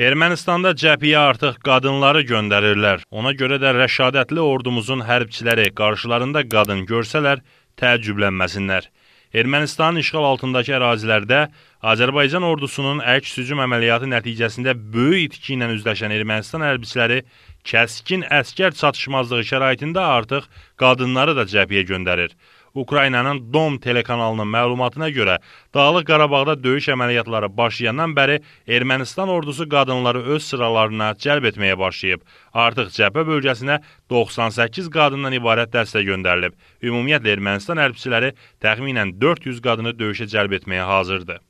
Ermənistanda cəbhəyə artıq qadınları göndərirlər. Ona görə də rəşadətli ordumuzun hərbçiləri qarşılarında qadın görsələr, təəccüblənməsinlər. Ermənistanın işğal altındakı ərazilərdə Azərbaycan ordusunun əks hücum əməliyyatı nəticəsində böyük itki ilə üzləşən Ermənistan hərbçiləri kəskin əskər çatışmazlığı şəraitində artıq qadınları da cəbhəyə göndərir. Ukraynanın Dom telekanalının məlumatına görə Dağlıq Qarabağda döyüş əməliyyatları başlayandan bəri Ermənistan ordusu qadınları öz sıralarına cəlb etməyə başlayıb. Artıq cəbhə bölgəsinə 98 qadından ibarət dəstə göndərilib. Ümumiyyətlə Ermənistan hərbçiləri təxminən 400 qadını döyüşə cəlb etməyə hazırdır.